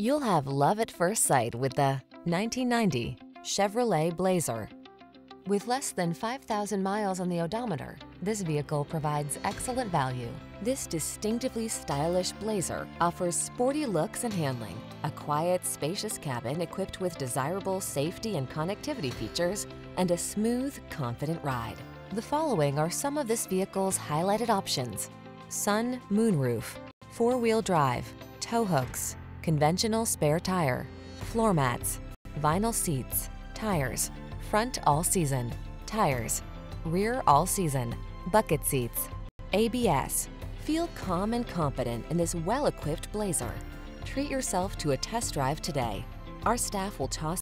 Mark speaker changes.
Speaker 1: You'll have love at first sight with the 1990 Chevrolet Blazer. With less than 5,000 miles on the odometer, this vehicle provides excellent value. This distinctively stylish Blazer offers sporty looks and handling, a quiet, spacious cabin equipped with desirable safety and connectivity features, and a smooth, confident ride. The following are some of this vehicle's highlighted options. Sun moonroof, four-wheel drive, tow hooks, conventional spare tire, floor mats, vinyl seats, tires, front all season, tires, rear all season, bucket seats, ABS. Feel calm and confident in this well-equipped Blazer. Treat yourself to a test drive today. Our staff will toss